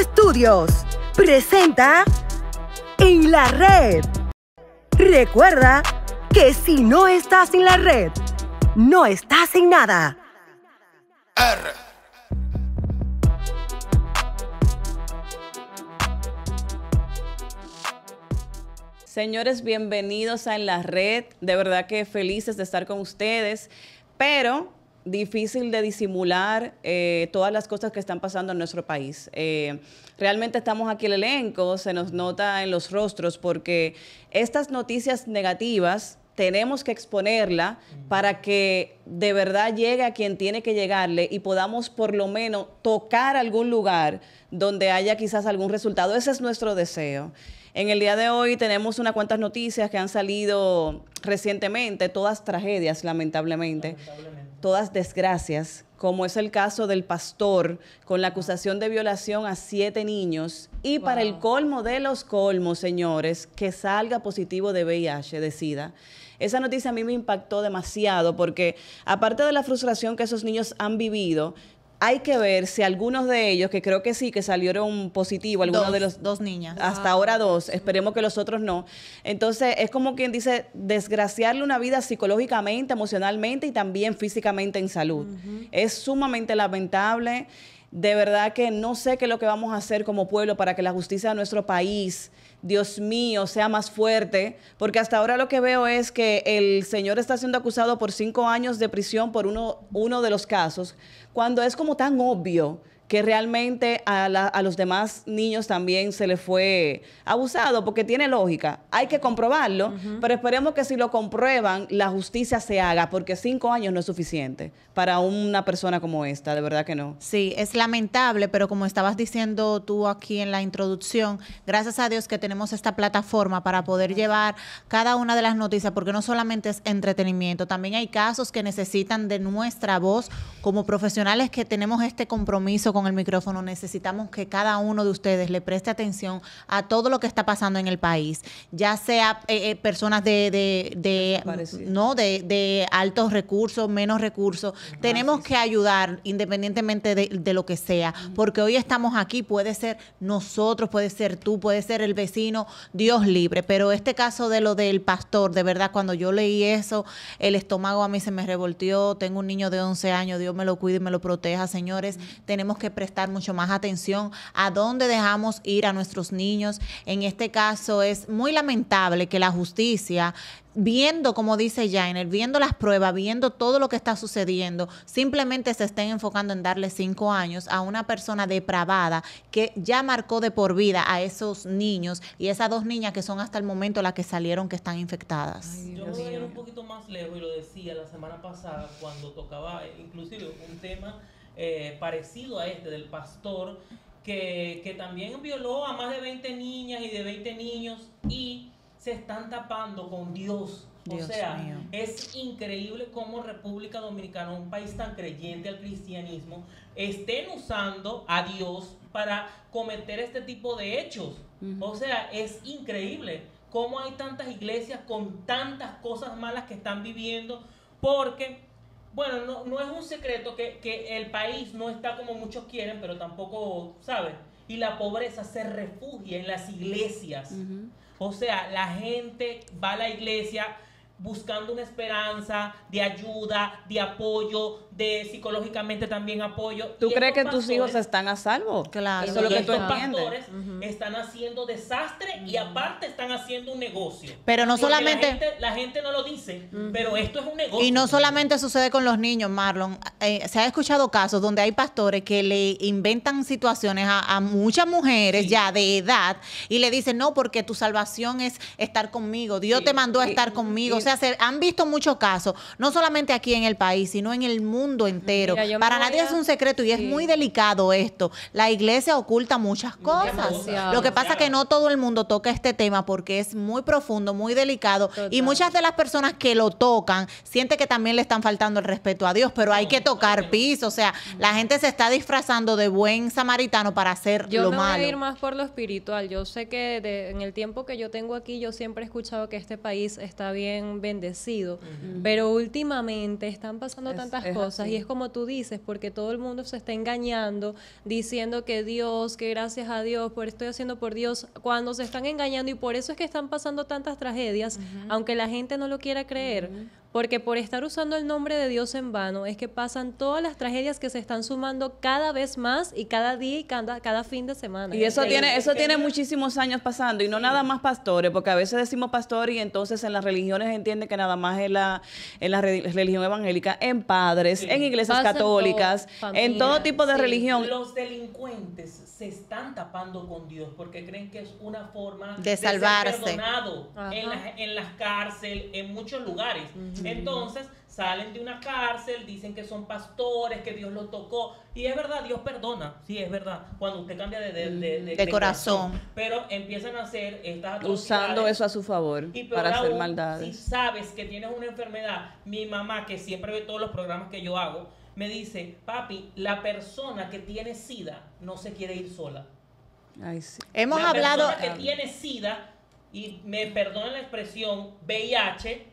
Estudios presenta En la Red. Recuerda que si no estás en la red, no estás en nada. R. Señores, bienvenidos a En la Red. De verdad que felices de estar con ustedes, pero difícil de disimular eh, todas las cosas que están pasando en nuestro país. Eh, realmente estamos aquí el elenco, se nos nota en los rostros porque estas noticias negativas tenemos que exponerla para que de verdad llegue a quien tiene que llegarle y podamos por lo menos tocar algún lugar donde haya quizás algún resultado. Ese es nuestro deseo. En el día de hoy tenemos unas cuantas noticias que han salido recientemente, todas tragedias, lamentablemente, todas desgracias, como es el caso del pastor con la acusación de violación a siete niños y para el colmo de los colmos, señores, que salga positivo de VIH, de SIDA. Esa noticia a mí me impactó demasiado porque aparte de la frustración que esos niños han vivido, hay que ver si algunos de ellos, que creo que sí, que salieron positivos, algunos Dos, de los... dos niñas. Hasta ahora dos, esperemos que los otros no. Entonces, es como quien dice, desgraciarle una vida psicológicamente, emocionalmente y también físicamente en salud. Es sumamente lamentable. De verdad que no sé qué es lo que vamos a hacer como pueblo para que la justicia de nuestro país, Dios mío, sea más fuerte, porque hasta ahora lo que veo es que el señor está siendo acusado por cinco años de prisión por uno, uno de los casos, cuando es como tan obvio que realmente a, la- a los demás niños también se les fue abusado, porque tiene lógica. Hay que comprobarlo, pero esperemos que si lo comprueban, la justicia se haga, porque cinco años no es suficiente para una persona como esta, de verdad que no. Sí, es lamentable, pero como estabas diciendo tú aquí en la introducción, gracias a Dios que tenemos esta plataforma para poder llevar cada una de las noticias, porque no solamente es entretenimiento, también hay casos que necesitan de nuestra voz. Como profesionales que tenemos este compromiso con el micrófono, necesitamos que cada uno de ustedes le preste atención a todo lo que está pasando en el país, ya sea eh, eh, personas de, de- de- no de, de altos recursos, menos recursos. Tenemos que ayudar independientemente de, de lo que sea, porque hoy estamos aquí, puede ser nosotros, puede ser tú, puede ser el vecino, Dios libre, pero este caso de lo del pastor, de verdad, cuando yo leí eso, el estómago a mí se me revolteó, tengo un niño de 11 años, Dios me lo cuide y me lo proteja, señores, tenemos que prestar mucho más atención a dónde dejamos ir a nuestros niños. En este caso es muy lamentable que la justicia viendo, como dice Jainer, viendo las pruebas, viendo todo lo que está sucediendo, simplemente se estén enfocando en darle cinco años a una persona depravada que ya marcó de por vida a esos niños y esas dos niñas que son hasta el momento las que salieron que están infectadas. Yo me voy a ir un poquito más lejos y lo decía la semana pasada cuando tocaba eh, inclusive un tema eh, parecido a este del pastor que, que también violó a más de 20 niñas y de 20 niños y se están tapando con Dios. O sea, mío. es increíble cómo República Dominicana, un país tan creyente al cristianismo, estén usando a Dios para cometer este tipo de hechos. O sea, es increíble cómo hay tantas iglesias con tantas cosas malas que están viviendo, porque, bueno, no, no es un secreto que, que el país no está como muchos quieren, pero tampoco, ¿sabes? Y la pobreza se refugia en las iglesias. O sea, la gente va a la iglesia buscando una esperanza de ayuda, de apoyo, de psicológicamente también apoyo. ¿Tú Y crees que tus hijos están a salvo? Claro. Eso es lo que tú estos entiendes. pastores están haciendo desastre y aparte están haciendo un negocio. Pero no Porque solamente- La gente, la gente no lo dice, pero esto es un negocio. Y no solamente sucede con los niños, Marlon. Eh, se ha escuchado casos donde hay pastores que le inventan situaciones a, a muchas mujeres Sí. ya de edad y le dicen, no, porque tu salvación es estar conmigo. Dios Sí. te mandó a Y- estar conmigo. y- o sea, se han visto muchos casos, no solamente aquí en el país, sino en el mundo entero. Mira, yo Para voy nadie a- es un secreto y es muy delicado esto. La iglesia oculta muchas cosas. Lo que pasa es que no todo el mundo toca este tema porque es muy profundo, muy delicado y muchas de las personas que lo tocan sienten que también le están faltando el respeto a Dios, pero hay que tocar piso, o sea, la gente se está disfrazando de buen samaritano para hacer Yo lo me voy malo. a ir más por lo espiritual. Yo sé que de- en el tiempo que yo tengo aquí, yo siempre he escuchado que este país está bien bendecido. Pero últimamente están pasando Es- tantas es cosas así. y es como tú dices, porque todo el mundo se está engañando, diciendo que Dios, que gracias a Dios, por estoy haciendo por Dios, cuando se están engañando y por eso es que están pasando tantas tragedias, aunque la gente no lo quiera creer. Porque por estar usando el nombre de Dios en vano es que pasan todas las tragedias que se están sumando cada vez más y cada día y cada, cada fin de semana. Y eso Sí, tiene, es eso tiene muchísimos años pasando, y no nada más pastores, porque a veces decimos pastor y entonces en las religiones entiende que nada más en la, en la re- religión evangélica, en padres, Sí. en iglesias católicas, todo, en todo tipo de sí. religión. Los delincuentes se están tapando con Dios porque creen que es una forma De ser salvarse. perdonado en, las, en las cárceles, en muchos lugares. Entonces salen de una cárcel, dicen que son pastores, que Dios los tocó. Y es verdad, Dios perdona. Sí, es verdad. Cuando usted cambia de, de, de- de- De corazón. Pero empiezan a hacer estas usando eso a su favor Y para hacer aún, maldades. Si sabes que tienes una enfermedad, mi mamá, que siempre ve todos los programas que yo hago, me dice, papi, la persona que tiene SIDA no se quiere ir sola. Ay, sí. Hemos la hablado... persona que tiene SIDA, y me perdonen la expresión, VIH,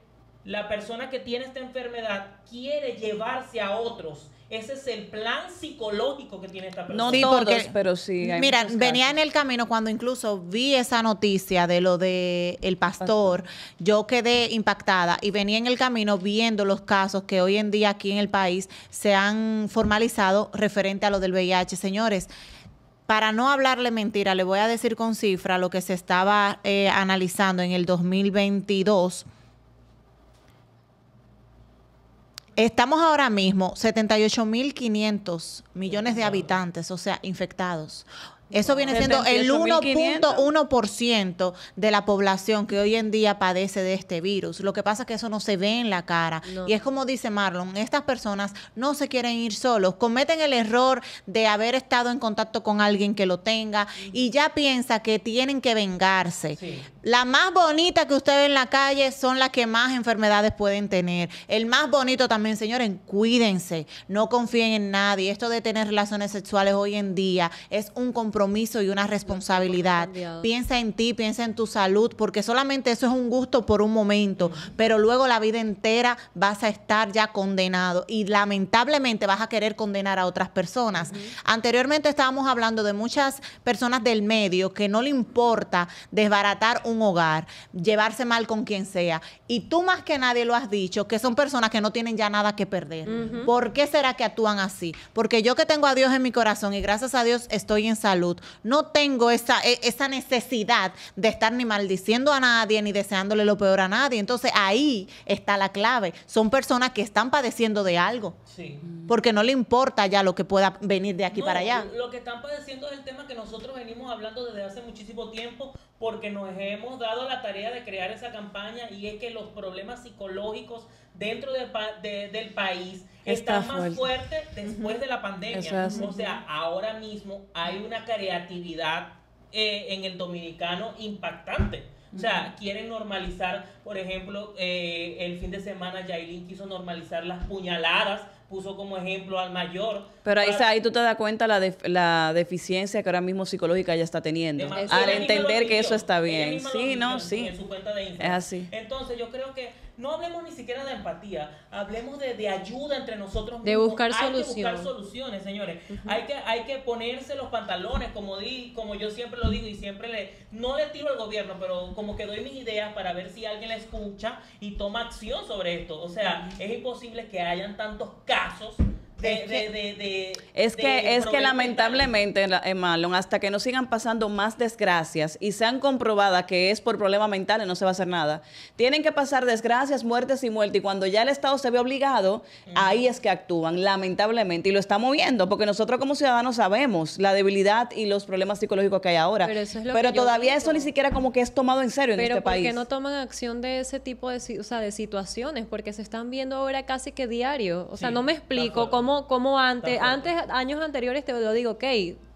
la persona que tiene esta enfermedad quiere llevarse a otros. Ese es el plan psicológico que tiene esta persona. No Sí, todos, porque- pero sí. hay Mira, venía en el camino cuando incluso vi esa noticia de lo de el pastor, yo quedé impactada y venía en el camino viendo los casos que hoy en día aquí en el país se han formalizado referente a lo del VIH. Señores, para no hablarle mentira, le voy a decir con cifra lo que se estaba eh, analizando en el 2022. Estamos ahora mismo 78.500 millones de habitantes, o sea, infectados. Eso viene siendo el 78.500. 1.1% de la población que hoy en día padece de este virus. Lo que pasa es que eso no se ve en la cara. No. Y es como dice Marlon, estas personas no se quieren ir solos, cometen el error de haber estado en contacto con alguien que lo tenga y ya piensa que tienen que vengarse. Sí. La más bonita que usted ve en la calle son las que más enfermedades pueden tener. El más bonito también, señores, cuídense, no confíen en nadie. Esto de tener relaciones sexuales hoy en día es un compromiso y una responsabilidad. Piensa en ti, piensa en tu salud, porque solamente eso es un gusto por un momento, pero luego la vida entera vas a estar ya condenado y lamentablemente vas a querer condenar a otras personas. Anteriormente estábamos hablando de muchas personas del medio que no le importa desbaratar un hogar, llevarse mal con quien sea. Y tú más que nadie lo has dicho, que son personas que no tienen ya nada que perder. ¿Por qué será que actúan así? Porque yo que tengo a Dios en mi corazón y gracias a Dios estoy en salud, no tengo esa, e- esa necesidad de estar ni maldiciendo a nadie ni deseándole lo peor a nadie. Entonces ahí está la clave. Son personas que están padeciendo de algo. Sí. Porque no le importa ya lo que pueda venir de aquí No, para allá. Lo que están padeciendo es el tema que nosotros venimos hablando desde hace muchísimo tiempo porque nos hemos dado la tarea de crear esa campaña y es que los problemas psicológicos dentro del pa- de- del país Está están más fuerte. fuertes después de la pandemia. Es. O sea, ahora mismo hay una creatividad eh, en el dominicano impactante. O sea, quieren normalizar, por ejemplo, eh, el fin de semana Yailin quiso normalizar las puñaladas, puso como ejemplo al mayor. Pero ahí, ahí tú te das cuenta la, def- la deficiencia que ahora mismo psicológica ya está teniendo. Al entender que eso está bien. Sí, no, sí. En su cuenta de Instagram. Es así. Entonces yo creo que no hablemos ni siquiera de empatía, hablemos de, de ayuda entre nosotros De mismos. buscar hay que buscar soluciones, señores. hay, que, hay que ponerse los pantalones, como di, como yo siempre lo digo y siempre le, no le tiro al gobierno, pero como que doy mis ideas para ver si alguien la escucha y toma acción sobre esto. O sea, es imposible que hayan tantos casos de... Es que- de, de- de- Es de que, es que lamentablemente, la- Marlon, hasta que no sigan pasando más desgracias y sean comprobadas que es por problemas mentales, no se va a hacer nada. Tienen que pasar desgracias, muertes y muerte. Y cuando ya el Estado se ve obligado, ahí es que actúan, lamentablemente. Y lo estamos viendo, porque nosotros como ciudadanos sabemos la debilidad y los problemas psicológicos que hay ahora. Pero eso es lo Pero que todavía eso ni siquiera como que es tomado en serio en Pero este ¿por país. qué no toman acción de ese tipo de, si- o sea, de situaciones? Porque se están viendo ahora casi que diario. O sea, Sí, no me explico fuerte. Cómo antes, antes, años anteriores te lo digo, ok,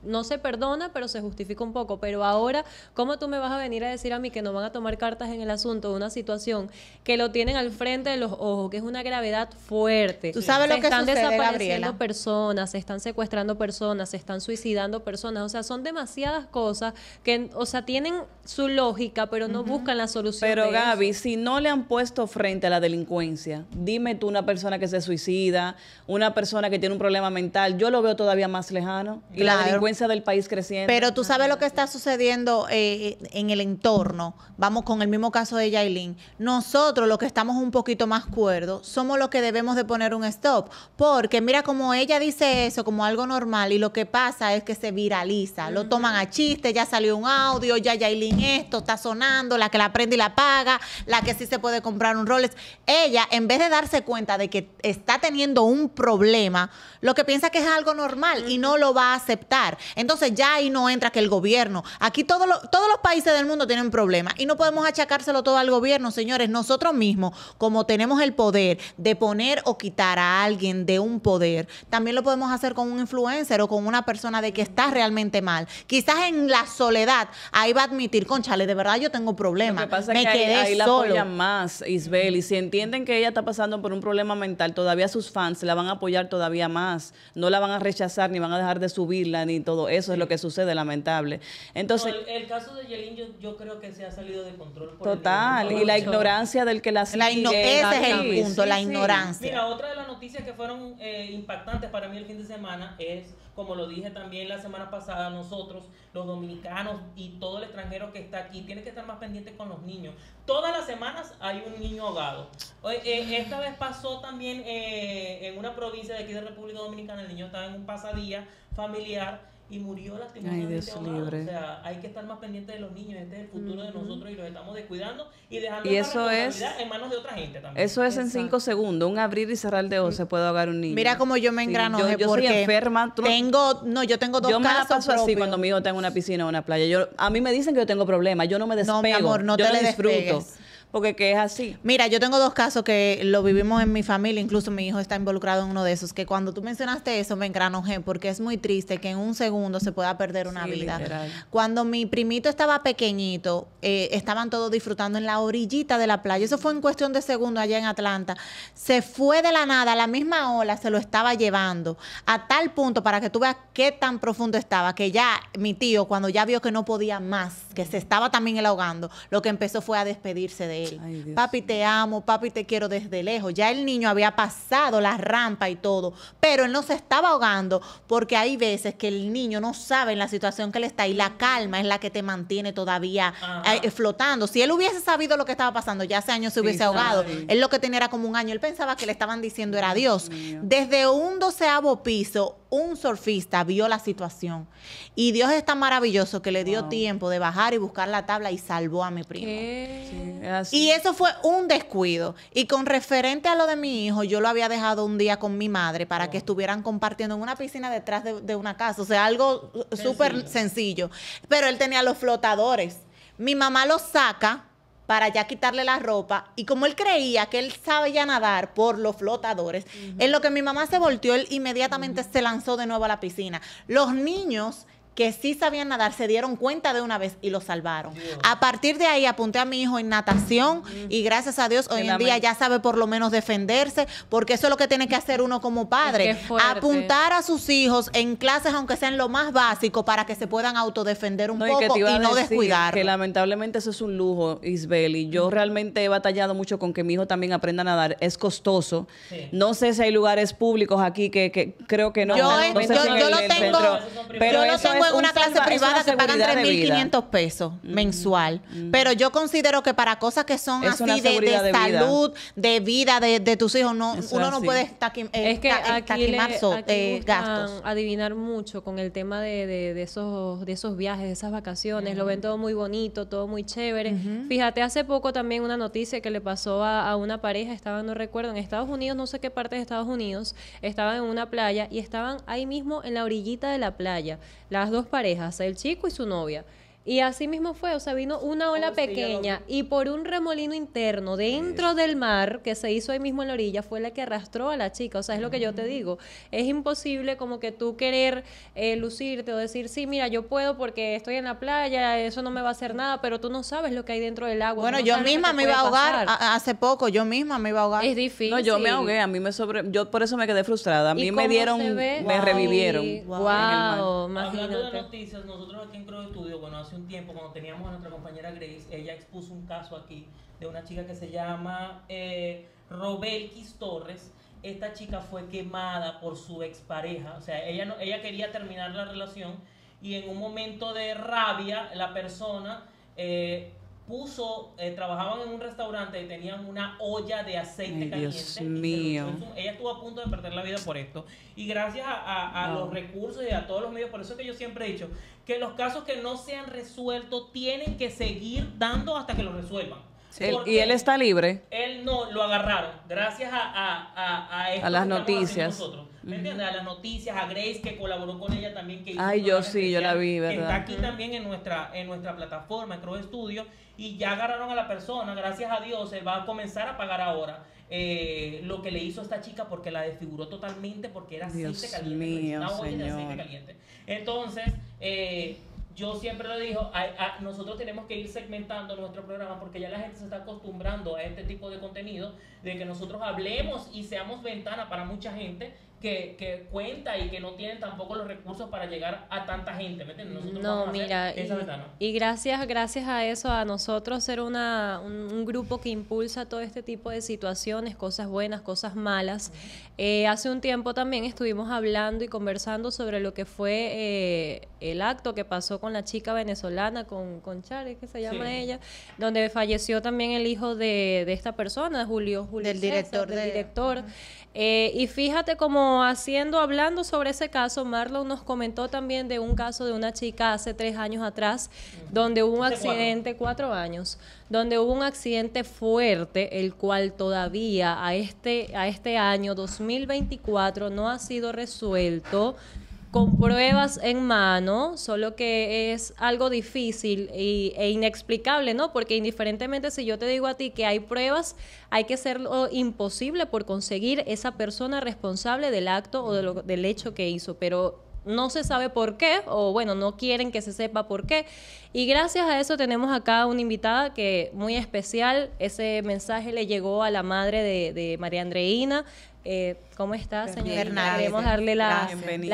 no se perdona, pero se justifica un poco. Pero ahora, ¿cómo tú me vas a venir a decir a mí que no van a tomar cartas en el asunto de una situación que lo tienen al frente de los ojos, que es una gravedad fuerte? Tú sabes Se lo que están sucede, desapareciendo Gabriela. personas, se están secuestrando personas, se están suicidando personas. O sea, son demasiadas cosas que, o sea, tienen su lógica, pero no buscan la solución. Pero de eso. Gaby, si no le han puesto frente a la delincuencia, dime tú una persona que se suicida, una persona que tiene un problema mental, yo lo veo todavía más lejano. Y la Claro. Delincuencia del país creciendo. Pero tú sabes lo que está sucediendo eh, en el entorno. Vamos con el mismo caso de Yailin. Nosotros, los que estamos un poquito más cuerdos, somos los que debemos de poner un stop. Porque mira como ella dice eso como algo normal y lo que pasa es que se viraliza. Lo toman a chiste, ya salió un audio, ya Yailin esto está sonando, la que la prende y la paga, la que sí se puede comprar un Rolex. Ella, en vez de darse cuenta de que está teniendo un problema, lo que piensa que es algo normal y no lo va a aceptar. Entonces ya ahí no entra que el gobierno. Aquí todos los- todos los países del mundo tienen problemas y no podemos achacárselo todo al gobierno, señores. Nosotros mismos, como tenemos el poder de poner o quitar a alguien de un poder, también lo podemos hacer con un influencer o con una persona de que está realmente mal. Quizás en la soledad, ahí va a admitir, conchale, de verdad yo tengo Lo problemas. que pasa Me que ahí, quedé ahí la solo. apoyan más, Isbel. Y si entienden que ella está pasando por un problema mental, todavía sus fans la van a apoyar todavía más. No la van a rechazar, ni van a dejar de subirla, ni todo eso es lo que sucede, lamentable. Entonces, No, el, el caso de Yelin yo, yo creo que se ha salido de control. por total. Y la ignorancia del que la sigue. La ese es el aquí. punto, la ignorancia. Mira, otra de las noticias que fueron eh, impactantes para mí el fin de semana es, como lo dije también la semana pasada, nosotros, los dominicanos y todo el extranjero que está aquí, tiene que estar más pendientes con los niños. Todas las semanas hay un niño ahogado. Eh, esta vez pasó también eh, en una provincia de aquí de República Dominicana, el niño estaba en un pasadía familiar y murió lastimosamente Ay, Dios ahogado. libre. O sea, hay que estar más pendientes de los niños, este es el futuro de nosotros y los estamos descuidando y dejando Y eso es- en manos de otra gente también. Eso es en cinco segundos. Un abrir y cerrar de ojos se puede ahogar un niño. Mira cómo yo me Sí, engranojé yo, yo porque soy enferma. tú tengo, no, yo tengo dos yo me la casos paso así cuando mi hijo está en una piscina o una playa. Yo, a mí me dicen que yo tengo problemas. Yo no me despego. No, mi amor, no yo te no le disfruto. despegues. Porque que es así. Mira, yo tengo dos casos que lo vivimos en mi familia, incluso mi hijo está involucrado en uno de esos, que cuando tú mencionaste eso me engranojé porque es muy triste que en un segundo se pueda perder una Sí, vida. literal. Cuando mi primito estaba pequeñito, eh, estaban todos disfrutando en la orillita de la playa, eso fue en cuestión de segundos allá en Atlanta, se fue de la nada, la misma ola se lo estaba llevando, a tal punto para que tú veas qué tan profundo estaba, que ya mi tío, cuando ya vio que no podía más, que se estaba también él ahogando, lo que empezó fue a despedirse de él. Ay, papi, te amo, papi, te quiero desde lejos. Ya el niño había pasado la rampa y todo, pero él no se estaba ahogando porque hay veces que el niño no sabe en la situación que él está y la calma es la que te mantiene todavía eh, flotando. Si él hubiese sabido lo que estaba pasando, ya hace años se hubiese Sí, ahogado. Él lo que tenía era como un año. Él pensaba que le estaban diciendo era Dios. Desde un doceavo piso, un surfista vio la situación. Y Dios es tan maravilloso que le dio Wow. tiempo de bajar y buscar la tabla y salvó a mi primo. Y eso fue un descuido. Y con referente a lo de mi hijo, yo lo había dejado un día con mi madre para que estuvieran compartiendo en una piscina detrás de, de una casa. O sea, algo uh, súper sencillo. Pero él tenía los flotadores. Mi mamá los saca para ya quitarle la ropa. Y como él creía que él sabe ya nadar por los flotadores, en lo que mi mamá se volteó, él inmediatamente se lanzó de nuevo a la piscina. Los niños que sí sabían nadar se dieron cuenta de una vez y lo salvaron. A partir de ahí apunté a mi hijo en natación y gracias a Dios hoy en día ya sabe por lo menos defenderse, porque eso es lo que tiene que hacer uno como padre. Apuntar a sus hijos en clases aunque sean lo más básico para que se puedan autodefender un No, poco y, no descuidar. Que lamentablemente eso es un lujo, Isbel. Y yo realmente he batallado mucho con que mi hijo también aprenda a nadar. Es costoso. Sí. No sé si hay lugares públicos aquí que, que creo que no. Yo, no en- sé yo- si en yo el- lo el tengo, centro, pero yo lo eso tengo es en un una clase salva- privada que pagan seguridad de vida. 3.500 pesos mensual. Pero yo considero que para cosas que son Es así de, de vida. salud, de vida de, de tus hijos, no, Eso uno no puede taqui- eh, es que ta- aquí, taquimar le, so- aquí eh, gastos. adivinar mucho con el tema de, de- esos, de esos viajes, de esas vacaciones. Lo ven todo muy bonito, todo muy chévere. Fíjate, hace poco también una noticia que le pasó a, a una pareja, estaban, no recuerdo, en Estados Unidos, no sé qué parte de Estados Unidos, estaban en una playa y estaban ahí mismo en la orillita de la playa, las dos parejas, el chico y su novia. Y así mismo fue, o sea, vino una ola Oh, pequeña y por un remolino interno dentro del mar que se hizo ahí mismo en la orilla fue la que arrastró a la chica. O sea, es lo que yo te digo. Es imposible como que tú querer eh, lucirte o decir, sí, mira, yo puedo porque estoy en la playa, eso no me va a hacer nada, pero tú no sabes lo que hay dentro del agua. Bueno, no yo misma me iba a ahogar a- hace poco, yo misma me iba a ahogar. Es difícil. No, yo me ahogué, a mí me sobre... Yo por eso me quedé frustrada. A ¿Y mí me dieron, me Wow. revivieron. Wow, en el mar. Hablando de imagínate. noticias, nosotros aquí en Creo Estudio, bueno, hace un tiempo cuando teníamos a nuestra compañera Grace, ella expuso un caso aquí de una chica que se llama eh, Robelkis Torres. Esta chica fue quemada por su expareja, o sea, ella, no, ella quería terminar la relación y en un momento de rabia la persona eh, puso, eh, trabajaban en un restaurante y tenían una olla de aceite Ay, caliente. Dios mío. su- ella estuvo a punto de perder la vida por esto. Y gracias a, a- a Wow. los recursos y a todos los medios, por eso es que yo siempre he dicho que los casos que no se han resuelto tienen que seguir dando hasta que los resuelvan. Y él está libre. él no lo agarraron gracias a, a, a, a esto A las que noticias. nosotros. ¿Me entiendes? A las noticias, a Grace que colaboró con ella también. Que hizo Ay, yo sí, yo la vi, Que ¿verdad? está aquí también en nuestra, en nuestra plataforma, en Crow Studio. Y ya agarraron a la persona, gracias a Dios, él va a comenzar a pagar ahora eh, lo que le hizo a esta chica porque la desfiguró totalmente porque era aceite Dios caliente. mío, una olla de aceite caliente. Entonces, eh, yo siempre lo digo, a- a- nosotros tenemos que ir segmentando nuestro programa porque ya la gente se está acostumbrando a este tipo de contenido, de que nosotros hablemos y seamos ventana para mucha gente que, que cuenta y que no tienen tampoco los recursos para llegar a tanta gente, ¿me entiendes? Nosotros No, vamos a hacer mira, ventana. y, y gracias, gracias a eso, a nosotros ser una, un, un grupo que impulsa todo este tipo de situaciones, cosas buenas, cosas malas. Eh, hace un tiempo también estuvimos hablando y conversando sobre lo que fue eh, el acto que pasó con la chica venezolana, con, con Chari, que se llama Sí. ella, donde falleció también el hijo de, de esta persona, Julio, Julio Del César, director del de- director. Eh, y fíjate como haciendo, hablando sobre ese caso, Marlon nos comentó también de un caso de una chica hace tres años atrás, donde hubo un Hace cuatro. accidente, cuatro años, donde hubo un accidente fuerte, el cual todavía a este, a este año 2024 no ha sido resuelto con pruebas en mano, solo que es algo difícil y- e inexplicable, ¿no? Porque indiferentemente si yo te digo a ti que hay pruebas, hay que hacer lo imposible por conseguir esa persona responsable del acto o del hecho que hizo, pero no se sabe por qué, o bueno, no quieren que se sepa por qué. Y gracias a eso tenemos acá una invitada que muy especial, ese mensaje le llegó a la madre de, de María Andreina. Eh, ¿Cómo está, señorita? Hernández. Queremos darle la,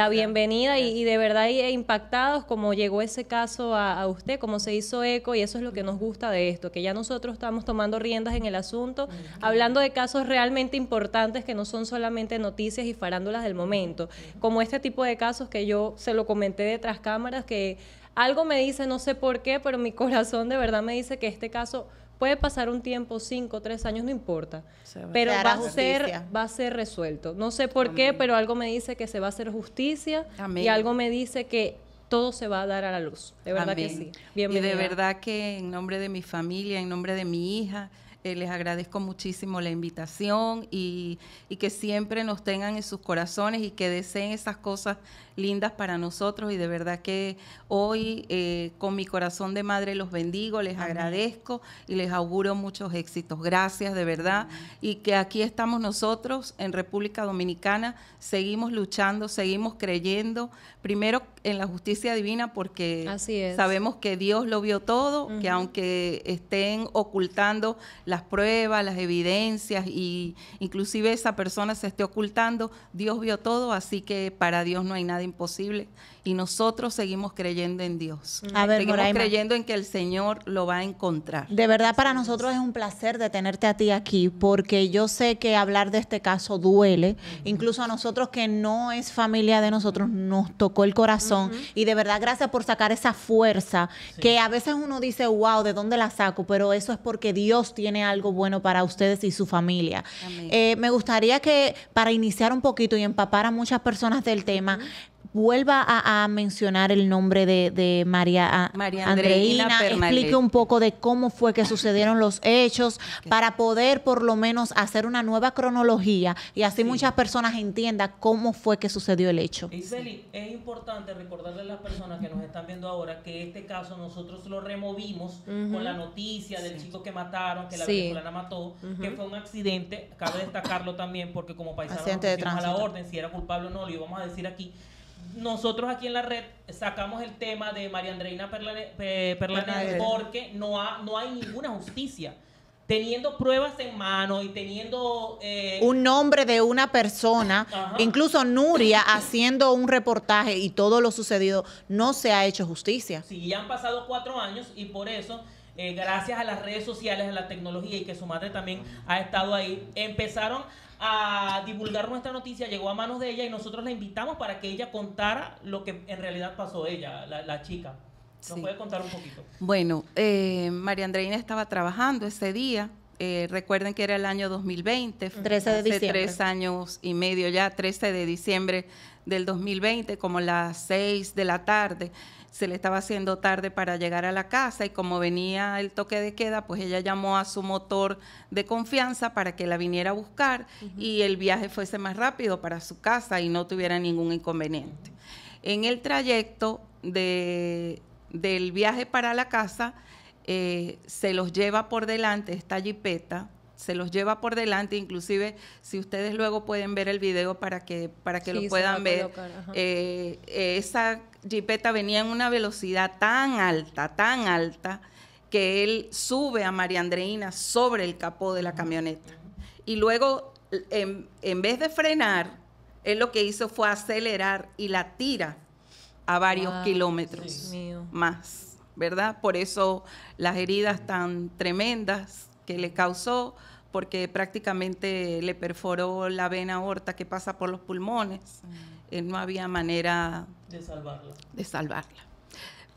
bienvenida. y, y de verdad eh, impactados como llegó ese caso a, a usted, cómo se hizo eco y eso es lo que nos gusta de esto, que ya nosotros estamos tomando riendas en el asunto, hablando de casos realmente importantes que no son solamente noticias y farándulas del momento, como este tipo de casos que yo se lo comenté detrás cámaras, que algo me dice, no sé por qué, pero mi corazón de verdad me dice que este caso puede pasar un tiempo, cinco, tres años, no importa, Se va. pero va a ser va a ser resuelto. No sé por qué, pero algo me dice que se va a hacer justicia y algo me dice que todo se va a dar a la luz. De verdad que sí. Y Bienvenida. de verdad que en nombre de mi familia, en nombre de mi hija, eh, les agradezco muchísimo la invitación y, y que siempre nos tengan en sus corazones y que deseen esas cosas lindas para nosotros. Y de verdad que hoy eh, con mi corazón de madre los bendigo, les agradezco y les auguro muchos éxitos. Gracias, de verdad. Y que aquí estamos nosotros en República Dominicana, seguimos luchando, seguimos creyendo, primero en la justicia divina porque Así es. sabemos que Dios lo vio todo, que aunque estén ocultando las pruebas, las evidencias y inclusive esa persona se esté ocultando, Dios vio todo, así que para Dios no hay nada imposible y nosotros seguimos creyendo en Dios. A ver, seguimos Moraima. creyendo en que el Señor lo va a encontrar. De verdad para nosotros es un placer de tenerte a ti aquí porque yo sé que hablar de este caso duele, incluso a nosotros que no es familia de nosotros nos tocó el corazón. Y de verdad gracias por sacar esa fuerza que a veces uno dice, wow, ¿de dónde la saco? Pero eso es porque Dios tiene algo bueno para ustedes y su familia. Eh, me gustaría que para iniciar un poquito y empapar a muchas personas del tema, vuelva a, a mencionar el nombre de, de María, a- María Andreina explique un poco de cómo fue que sucedieron los hechos para poder por lo menos hacer una nueva cronología y así muchas personas entiendan cómo fue que sucedió el hecho. Isbeli, es importante recordarle a las personas que nos están viendo ahora que este caso nosotros lo removimos con la noticia del chico que mataron, que la Sí. venezolana mató, que fue un accidente. Cabe destacarlo también porque como paisanos nos Accidente de a la orden, si era culpable o no, lo íbamos a decir aquí. Nosotros aquí en la red sacamos el tema de María Andreina Perlane- Perlanet. porque no, ha- no hay ninguna justicia. Teniendo pruebas en mano y teniendo... eh, un nombre de una persona, Ajá. incluso Nuria haciendo un reportaje y todo lo sucedido, no se ha hecho justicia. Sí, ya han pasado cuatro años y por eso, eh, gracias a las redes sociales, a la tecnología y que su madre también ha estado ahí, empezaron a divulgar nuestra noticia, llegó a manos de ella y nosotros la invitamos para que ella contara lo que en realidad pasó ella, la, la chica. ¿Nos Sí. puede contar un poquito? Bueno, eh, María Andreina estaba trabajando ese día. Eh, recuerden que era el año 2020. 13 de hace diciembre. tres años y medio ya, 13 de diciembre del 2020, como las 6 de la tarde. Se le estaba haciendo tarde para llegar a la casa y como venía el toque de queda, pues ella llamó a su motor de confianza para que la viniera a buscar y el viaje fuese más rápido para su casa y no tuviera ningún inconveniente. En el trayecto de, del viaje para la casa, eh, se los lleva por delante esta jipeta, se los lleva por delante, inclusive si ustedes luego pueden ver el video para que, para que Sí, lo puedan ver, eh, eh, esa jipeta venía en una velocidad tan alta, tan alta, que él sube a María Andreina sobre el capó de la camioneta. Y luego, en, en vez de frenar, él lo que hizo fue acelerar y la tira a varios Wow, kilómetros Dios mío. más, ¿verdad? Por eso las heridas tan tremendas que le causó, porque prácticamente le perforó la vena aorta que pasa por los pulmones. Eh, no había manera De salvarla. de salvarla.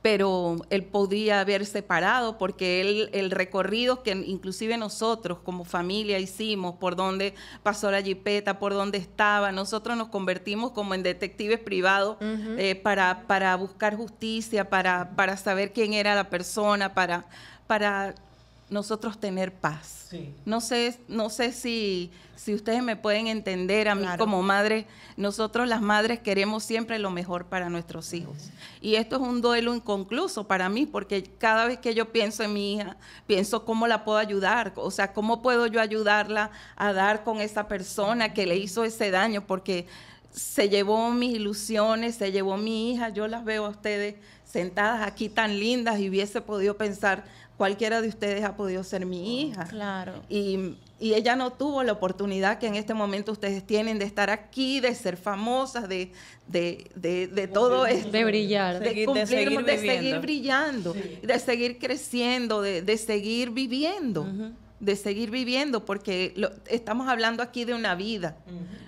Pero él podía haber separado porque él, el recorrido que inclusive nosotros como familia hicimos, por donde pasó la jipeta, por donde estaba, nosotros nos convertimos como en detectives privados eh, para, para buscar justicia, para, para saber quién era la persona, para, para nosotros tener paz. Sí. No sé, no sé si, si ustedes me pueden entender. A mí Claro. como madre, nosotros las madres queremos siempre lo mejor para nuestros hijos. Y esto es un duelo inconcluso para mí, porque cada vez que yo pienso en mi hija, pienso cómo la puedo ayudar. O sea, cómo puedo yo ayudarla a dar con esa persona que le hizo ese daño, porque se llevó mis ilusiones, se llevó mi hija. Yo las veo a ustedes sentadas aquí tan lindas y hubiese podido pensar, cualquiera de ustedes ha podido ser mi hija. Claro. Y, y ella no tuvo la oportunidad que en este momento ustedes tienen de estar aquí, de ser famosas, de, de, de, de todo esto. De brillar. De, Seguir- de cumplir- seguir de seguir brillando, de seguir creciendo, de, de seguir viviendo, de seguir viviendo, porque lo- estamos hablando aquí de una vida.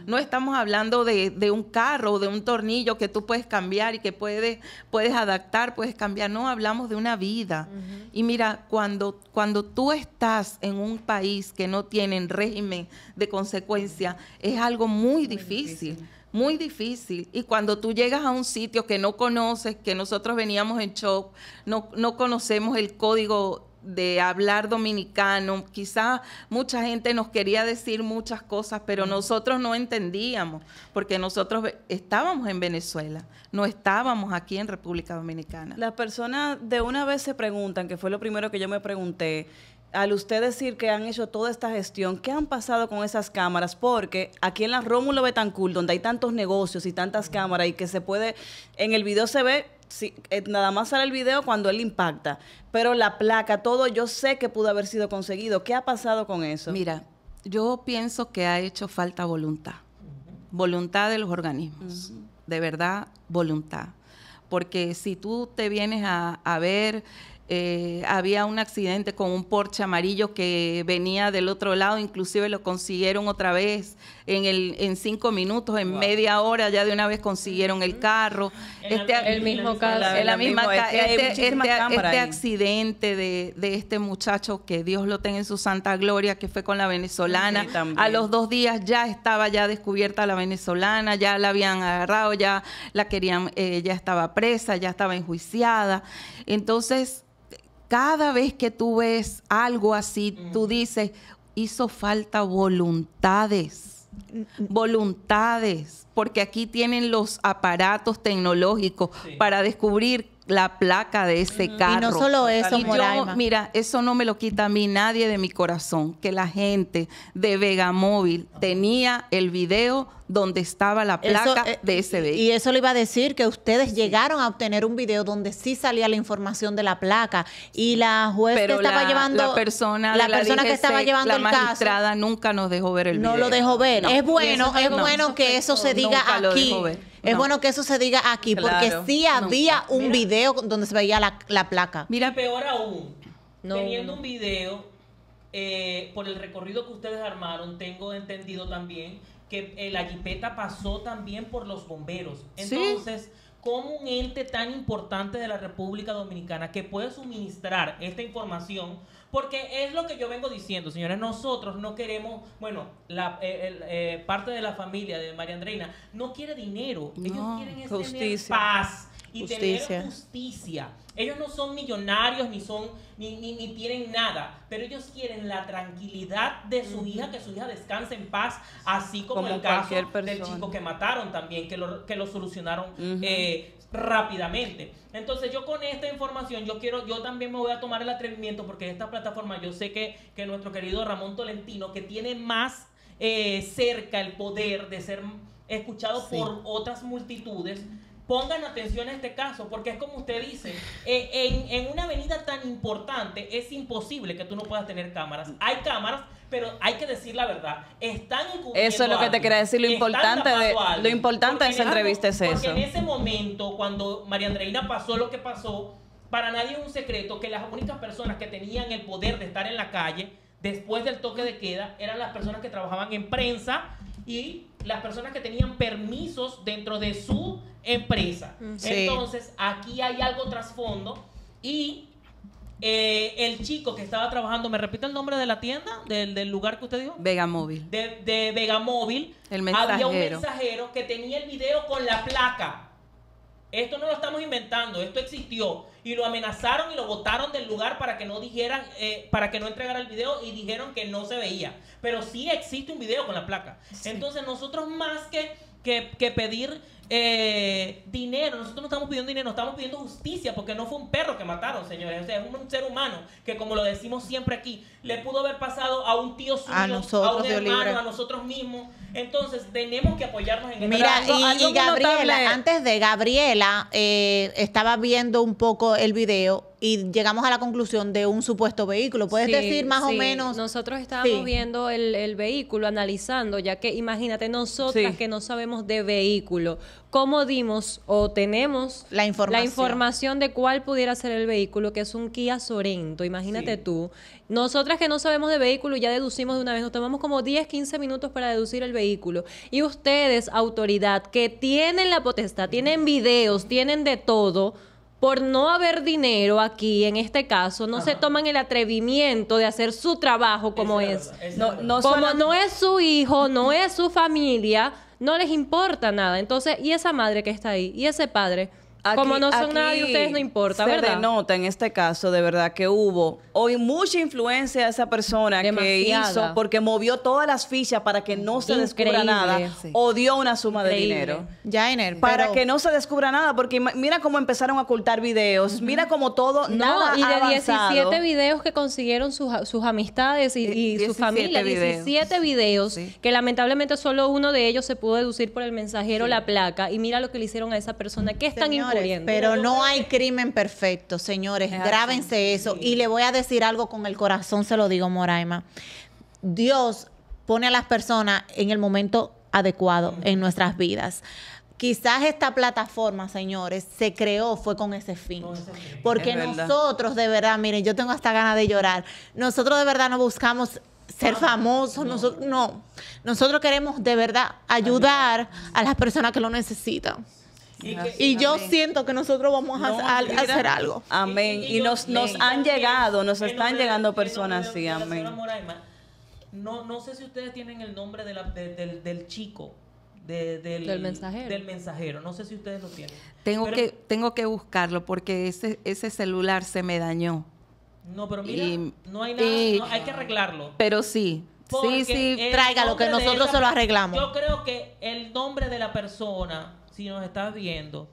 No estamos hablando de, de un carro o de un tornillo que tú puedes cambiar y que puedes, puedes adaptar, puedes cambiar. No, hablamos de una vida. Y mira, cuando, cuando tú estás en un país que no tienen régimen de consecuencia, es algo muy, difícil. Muy difícil. Y cuando tú llegas a un sitio que no conoces, que nosotros veníamos en shock, no, no conocemos el código de hablar dominicano. Quizá mucha gente nos quería decir muchas cosas, pero nosotros no entendíamos, porque nosotros estábamos en Venezuela, no estábamos aquí en República Dominicana. Las personas de una vez se preguntan, que fue lo primero que yo me pregunté, al usted decir que han hecho toda esta gestión, ¿qué han pasado con esas cámaras? Porque aquí en la Rómulo Betancourt, donde hay tantos negocios y tantas cámaras y que se puede, en el video se ve, sí, eh, nada más sale el video cuando él impacta, pero la placa, todo, yo sé que pudo haber sido conseguido. ¿Qué ha pasado con eso? Mira, yo pienso que ha hecho falta voluntad, voluntad de los organismos, de verdad, voluntad. Porque si tú te vienes a, a ver eh, había un accidente con un Porsche amarillo que venía del otro lado, inclusive lo consiguieron otra vez en, el, en cinco minutos, en media hora ya de una vez consiguieron el carro. En Este, en El mismo caso. La- en la misma este, este- este accidente de, de este muchacho que Dios lo tenga en su santa gloria que fue con la venezolana. Sí, a los dos días ya estaba ya descubierta la venezolana ya la habían agarrado ya la querían eh, ya estaba presa ya estaba enjuiciada. Entonces cada vez que tú ves algo así tú dices hizo falta voluntades voluntades, porque aquí tienen los aparatos tecnológicos Sí. para descubrir la placa de ese carro. Y no solo eso, Y yo, mira, eso no me lo quita a mí nadie de mi corazón, que la gente de Vegamóvil tenía el video donde estaba la Eso, placa eh, de ese vehículo. Y eso le iba a decir que ustedes llegaron a obtener un video donde sí salía la información de la placa y la juez Pero que estaba la, llevando la persona, la de la persona que estaba llevando la el caso magistrada nunca nos dejó ver el no video. lo dejó ver. No. Es bueno, es no- bueno que eso se diga aquí. Es No. bueno que eso se diga aquí porque sí había un Mira. video donde se veía la, la placa. Mira, Peor aún, No. teniendo un video, eh, por el recorrido que ustedes armaron, tengo entendido también que eh, la jipeta pasó también por los bomberos. Sí. Entonces, ¿cómo un ente tan importante de la República Dominicana que puede suministrar esta información? Porque es lo que yo vengo diciendo, señores, nosotros no queremos, bueno, la eh, el, eh, parte de la familia de María Andreina no quiere dinero, ellos No, quieren es tener justicia. paz y Justicia. tener justicia. Ellos no son millonarios ni son ni, ni, ni tienen nada, pero ellos quieren la tranquilidad de su hija, que su hija descanse en paz, así como, Como el caso del chico que mataron también, que lo, que lo solucionaron eh, rápidamente. Entonces yo con esta información, yo quiero, yo también me voy a tomar el atrevimiento, porque esta plataforma, yo sé que, que nuestro querido Ramón Tolentino, que tiene más eh, cerca el poder de ser escuchado Sí. por otras multitudes, pongan atención a este caso, porque es como usted dice, eh, en, en una avenida tan importante es imposible que tú no puedas tener cámaras. Hay cámaras, pero hay que decir la verdad, están Eso es lo que te quería decir, lo importante de- lo importante Porque de esa en- entrevista es porque eso. en ese momento, cuando María Andreina pasó lo que pasó, para nadie es un secreto que las únicas personas que tenían el poder de estar en la calle después del toque de queda eran las personas que trabajaban en prensa y las personas que tenían permisos dentro de su empresa. Sí. Entonces, aquí hay algo trasfondo y eh, el chico que estaba trabajando, ¿me repite el nombre de la tienda? Del, del lugar que usted dijo? Vegamóvil. de, de Vegamóvil, El había un mensajero que tenía el video con la placa. Esto no lo estamos inventando, esto existió. Y lo amenazaron y lo botaron del lugar para que no dijeran, eh, para que no entregara el video y dijeron que no se veía. Pero sí existe un video con la placa. Entonces nosotros más que, que, que pedir eh, dinero, nosotros no estamos pidiendo dinero, estamos pidiendo justicia porque no fue un perro que mataron, señores. O sea, es un ser humano que como lo decimos siempre aquí, le pudo haber pasado a un tío suyo, A nosotros, a un hermano, libre. a nosotros mismos. Entonces tenemos que apoyarnos en Mira, algo- y, Gabriela, notable- antes de Gabriela, eh, estaba viendo un poco el video y llegamos a la conclusión de un supuesto vehículo. ¿Puedes Sí, decir más o menos? Nosotros estábamos Sí. viendo el, el vehículo, analizando, ya que imagínate nosotras que no sabemos de vehículo, cómo dimos o tenemos La información. información de cuál pudiera ser el vehículo, que es un Kia Sorento, imagínate tú. Nosotras que no sabemos de vehículo ya deducimos de una vez, nos tomamos como 10, 15 minutos para deducir el vehículo. Y ustedes, autoridad, que tienen la potestad, tienen videos, tienen de todo, por no haber dinero aquí, en este caso, no se toman el atrevimiento de hacer su trabajo como Esa es. No- Como suena- no es su hijo, no es su familia, no les importa nada. Entonces, ¿y esa madre que está ahí? ¿Y ese padre? Aquí- Como no son nada de ustedes, no importa, se ¿verdad? denota en este caso de verdad que hubo hoy mucha influencia de esa persona que hizo porque movió todas las fichas para que no se descubra nada Sí. o dio una suma de dinero. Jainer, Para pero- que no se descubra nada, porque mira cómo empezaron a ocultar videos, mira cómo todo, No, nada y de avanzado. 17 videos que consiguieron sus, sus amistades y, y su 17 familia, videos. 17 videos, Sí. que lamentablemente solo uno de ellos se pudo deducir por el mensajero la placa. Y mira lo que le hicieron a esa persona. ¿Qué están Señores, Pero no hay crimen perfecto, señores. Es así. Grábense eso. Y le voy a decir algo con el corazón, se lo digo, Moraima. Dios pone a las personas en el momento adecuado en nuestras vidas. quizás esta plataforma, señores, se creó fue con ese fin. Con ese fin. Porque nosotros, de verdad, miren, yo tengo hasta ganas de llorar. Nosotros de verdad no buscamos ser famosos, nosotros no. Nosotros queremos de verdad ayudar a las personas que lo necesitan. Y, que- Y yo siento que nosotros vamos a, No, a- a mira. hacer algo. Amén. Y nos, han yo- llegado, nos están nombre llegando personas así. Amén. Moraima, no, no sé si ustedes tienen el nombre de la- de- del, del chico. de- del, Del mensajero. Del mensajero. No sé si ustedes lo tienen. Tengo, Pero- que, tengo que buscarlo porque ese, ese celular se me dañó. No, pero mira, Y- no hay nada. y- no, hay que arreglarlo. Pero sí, Porque sí, sí. Tráigalo, que nosotros se lo arreglamos. Yo creo que el nombre de la persona, si nos estás viendo,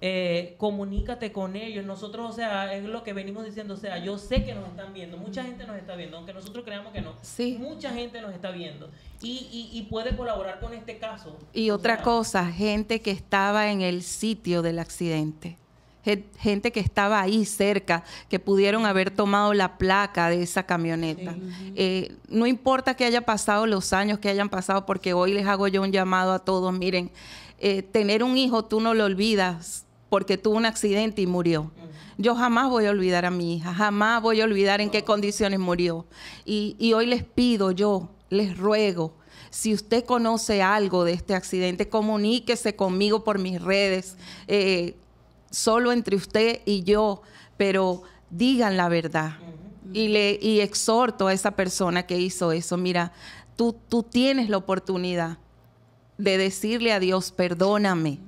eh, comunícate con ellos. Nosotros, o sea, es lo que venimos diciendo. O sea, yo sé que nos están viendo. Mucha gente nos está viendo, aunque nosotros creamos que no. Sí. Mucha gente nos está viendo. Y, y, y puede colaborar con este caso. Y otra sea, cosa, gente que estaba en el sitio del accidente. Gen- Gente que estaba ahí cerca, que pudieron haber tomado la placa de esa camioneta. Eh, no importa que haya pasado los años que hayan pasado, porque hoy les hago yo un llamado a todos. Miren, eh, tener un hijo tú no lo olvidas porque tuvo un accidente y murió. Yo jamás voy a olvidar a mi hija, jamás voy a olvidar en qué condiciones murió. Y, y hoy les pido, yo les ruego, si usted conoce algo de este accidente, comuníquese conmigo por mis redes, eh, solo entre usted y yo, pero digan la verdad. Y, le, y exhorto a esa persona que hizo eso, mira, tú, tú tienes la oportunidad de decirle a Dios, perdóname,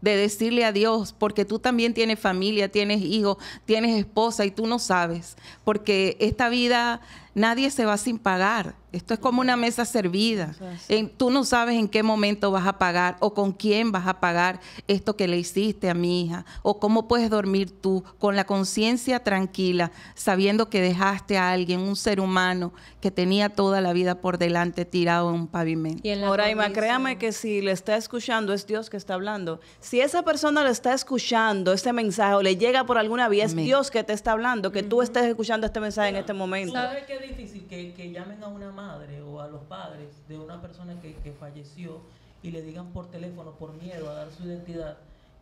de decirle a Dios, porque tú también tienes familia, tienes hijos, tienes esposa y tú no sabes, porque esta vida nadie se va sin pagar. Esto es como una mesa servida. En- tú no sabes en qué momento vas a pagar o con quién vas a pagar esto que le hiciste a mi hija o cómo puedes dormir tú con la conciencia tranquila, sabiendo que dejaste a alguien, un ser humano que tenía toda la vida por delante tirado en un pavimento. Y en condición- créame que si le está escuchando, es Dios que está hablando. Si esa persona le está escuchando este mensaje o le llega por alguna vía, es Amén. Dios que te está hablando, que tú estés escuchando este mensaje en este momento. ¿Sabes qué es difícil? Que, que llamen a una madre o a los padres de una persona que, que falleció y le digan por teléfono, por miedo a dar su identidad,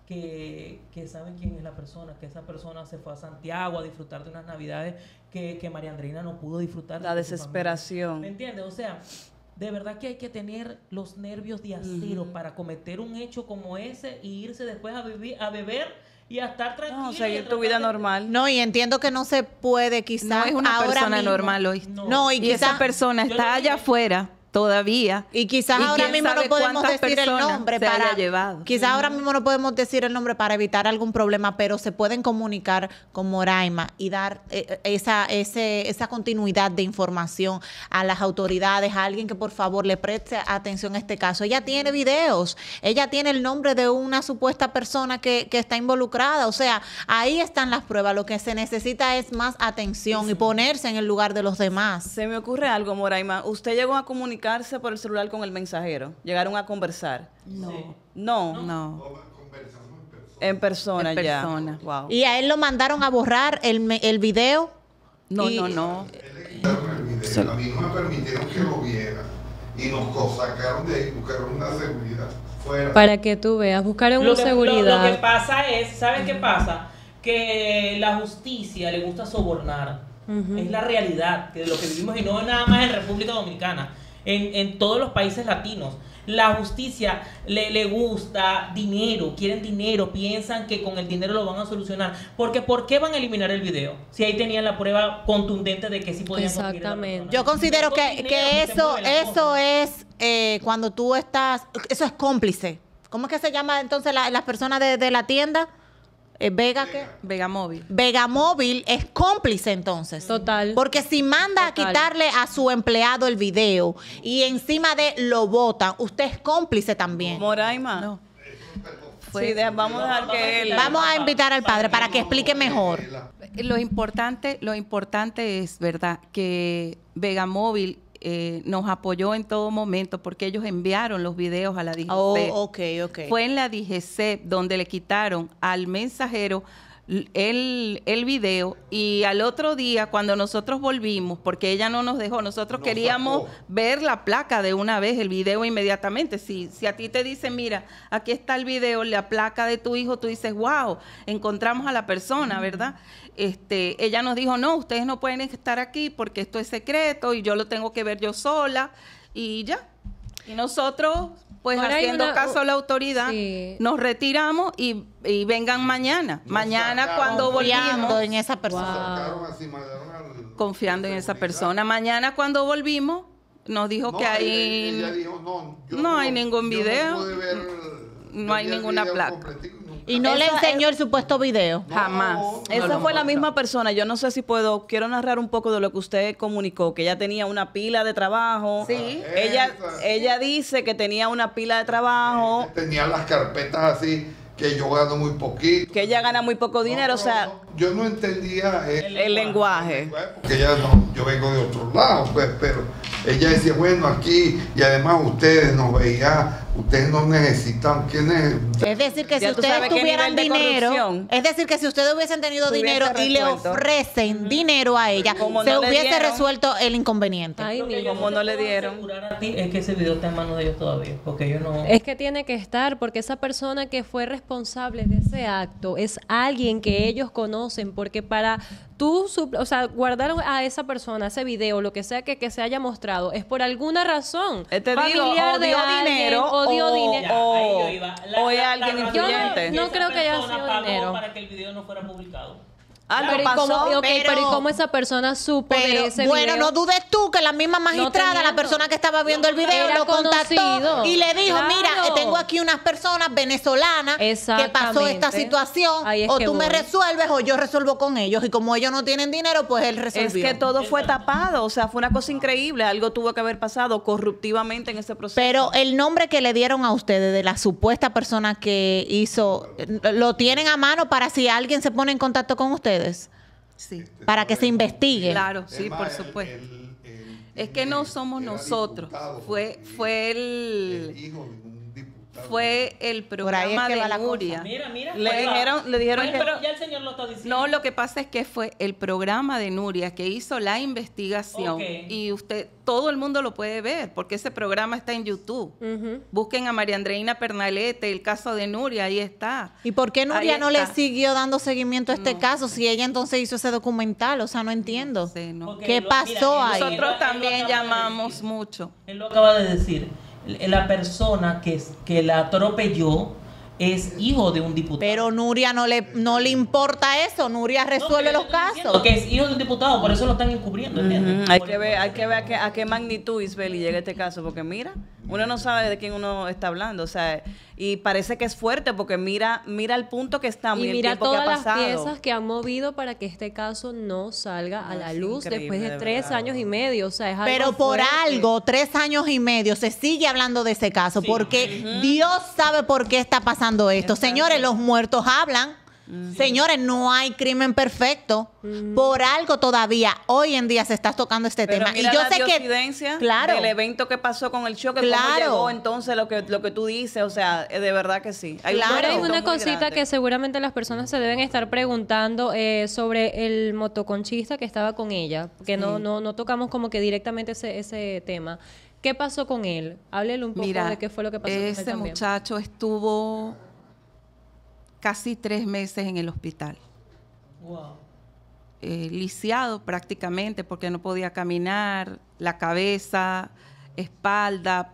que, que saben quién es la persona, que esa persona se fue a Santiago a disfrutar de unas navidades que, que María Andreina no pudo disfrutar. La su desesperación. ¿Me entiendes? O sea, de verdad que hay que tener los nervios de acero para cometer un hecho como ese y irse después a, vivir, a beber y a estar tranquilo. No, seguir tu vida normal. No, y entiendo que no se puede quizás No es una ahora persona mismo. normal hoy. No. No, y, Y, quizás esa persona está allá afuera todavía. Y quizás ¿Y ahora mismo no podemos decir el nombre para llevado? quizás ahora mismo no podemos decir el nombre para evitar algún problema, pero se pueden comunicar con Moraima y dar eh, esa ese, esa continuidad de información a las autoridades, a alguien que por favor le preste atención a este caso. Ella tiene videos, ella tiene el nombre de una supuesta persona que, que está involucrada, o sea, ahí están las pruebas, lo que se necesita es más atención y ponerse en el lugar de los demás. Se me ocurre algo, Moraima. ¿Usted llegó a comunicarse por el celular con el mensajero? ¿Llegaron a conversar? No, No, no. en persona En ya. persona. Wow. Y a él lo mandaron a borrar el, el video. No, Y- no, no. quitaron el video. A mí no me permitieron que lo viera. Y nos sacaron de ahí, buscaron una seguridad. Fuera. Para que tú veas, buscaron una que, lo- seguridad. Lo, que pasa es, ¿sabes qué pasa? Que la justicia le gusta sobornar. Es la realidad de lo que vivimos y no nada más en República Dominicana, en, en todos los países latinos. La justicia le, le gusta dinero, quieren dinero, piensan que con el dinero lo van a solucionar. Porque ¿por qué van a eliminar el video? Si ahí tenían la prueba contundente de que sí podían la Exactamente. Yo considero que, dinero que eso, la eso es eh, cuando tú estás, eso es cómplice. ¿Cómo es que se llama entonces la- las personas de, de la tienda? Eh, Vega qué? Vega Móvil. Vega Móvil es cómplice entonces. Total. Porque si manda a quitarle a su empleado el video y encima de lo votan, usted es cómplice también. Moraima. No. Sí, de- vamos a dejar que él. Vamos a invitar al padre para que explique mejor. Lo importante, lo importante es, ¿verdad?, que Vega Móvil eh, nos apoyó en todo momento porque ellos enviaron los videos a la DGC. Oh. Fue en la DGC donde le quitaron al mensajero el, el video y al otro día cuando nosotros volvimos, porque ella no nos dejó, nosotros Nos queríamos sacó. ver la placa de una vez, el video inmediatamente. Si, si a ti te dicen, mira, aquí está el video, la placa de tu hijo, tú dices, wow, encontramos a la persona, ¿verdad? Este, ella nos dijo, no, ustedes no pueden estar aquí porque esto es secreto y yo lo tengo que ver yo sola y ya. Y nosotros, pues Ahora haciendo una- caso a la autoridad, Sí. nos retiramos y, y vengan mañana. Nos mañana sacaron cuando Confiando volvimos, en esa persona. Así, al- confiando en esa persona. Mañana cuando volvimos, nos dijo No, que ahí... ella dijo, no, no hay ningún video. ver- No hay ninguna video placa. completico y no le enseñó el supuesto video. No, Jamás. no, Esa no, fue la misma persona. Yo no sé si puedo. Quiero narrar un poco de lo que usted comunicó, que ella tenía una pila de trabajo. Sí. Ella, ella dice que tenía una pila de trabajo, Tenía las carpetas así, que yo gano muy poquito. que ella gana muy poco dinero. No, o sea, no, yo no entendía eh, el lenguaje. porque ella no, yo vengo de otro lado, pues, pero ella decía, bueno, aquí, y además ustedes nos veían, ustedes no necesitan, ¿quién es? Es decir, que si ustedes tuvieran dinero, es decir, que si ustedes hubiesen tenido dinero y le ofrecen dinero a ella, Como se no hubiese dieron. resuelto el inconveniente. Ay, Lo que Como no le dieron. asegurar a ti es que ese video está en manos de ellos todavía, porque yo no... Es que tiene que estar, porque esa persona que fue responsable de ese acto es alguien que ellos conocen, porque para tú, o sea, guardar a esa persona, ese video, lo que sea que, que se haya mostrado, es por alguna razón. Te digo, familiar o de dio alguien, dinero, o dio o- dinero. Ya, o- o alguien influyente. es No esa creo que haya sido dinero. para que el video no fuera publicado. Algo Pero, ¿y cómo, y pero, ¿y pero- cómo esa persona supo de Pero ese bueno, video? no dudes tú que la misma magistrada, la persona que estaba viendo el video, lo contactó conocido. y le dijo, Claro. mira, tengo aquí unas personas venezolanas que pasó esta situación, es o tú me resuelves o yo resuelvo con ellos. Y como ellos no tienen dinero, pues él Es resolvió. que todo fue tapado, o sea, fue una cosa increíble. Algo tuvo que haber pasado corruptivamente en ese proceso. Pero el nombre que le dieron a ustedes de la supuesta persona que hizo, ¿lo tienen a mano para si alguien se pone en contacto con ustedes? Sí, Para que se investigue. claro, sí, por supuesto. el- el- Es que no somos nosotros. diputado, Fue, fue el el, hijo de un. Fue el es programa que de. Nuria. Mira, mira. Le dijeron- le dijeron Pero- que- Pero ya el señor lo está diciendo. No, lo que pasa es que fue el programa de Nuria que hizo la investigación y usted, todo el mundo lo puede ver porque ese programa está en YouTube. Busquen a María Andreina Pernalete, el caso de Nuria, ahí está. ¿Y por qué Nuria Ahí no le siguió dando seguimiento a este No. caso si ella entonces hizo ese documental? O sea, no entiendo. No. ¿Qué lo- pasó mira, ahí? él Nosotros también llamamos mucho. Él lo acaba de decir. La persona que, es- que la atropelló es hijo de un diputado. Pero Nuria no le, no le importa eso. Nuria resuelve los diciendo casos. Que es hijo de un diputado, por eso lo están encubriendo, ¿entiendes? Hay Por- que ver, hay que ver a qué, a qué magnitud, Isbel, y llega este caso, porque mira, uno no sabe de quién uno está hablando, o sea, y parece que es fuerte, porque mira, mira el punto que estamos y, Y el mira tiempo que ha todas las pasado. piezas que han movido para que este caso no salga a la es luz después de de tres verdad. años y medio. O sea, es algo Pero por fuerte. algo, tres años y medio, se sigue hablando de ese caso, porque Dios sabe por qué está pasando esto. Señores, los muertos hablan. Señores, no hay crimen perfecto. Por algo todavía hoy en día se está tocando este Pero tema. mira y yo la sé que claro, del evento que pasó con el choque, Claro. cómo llegó entonces lo que, lo que tú dices, o sea, eh, de verdad que sí. Hay Claro. Ahora hay una cosita grande. que seguramente las personas se deben estar preguntando eh, sobre el motoconchista que estaba con ella, porque no, no, no tocamos como que directamente ese, ese tema. ¿Qué pasó con él? Háblele un poco Mira, de qué fue lo que pasó con él ese muchacho estuvo casi tres meses en el hospital. Wow. eh, lisiado prácticamente porque no podía caminar, la cabeza, espalda,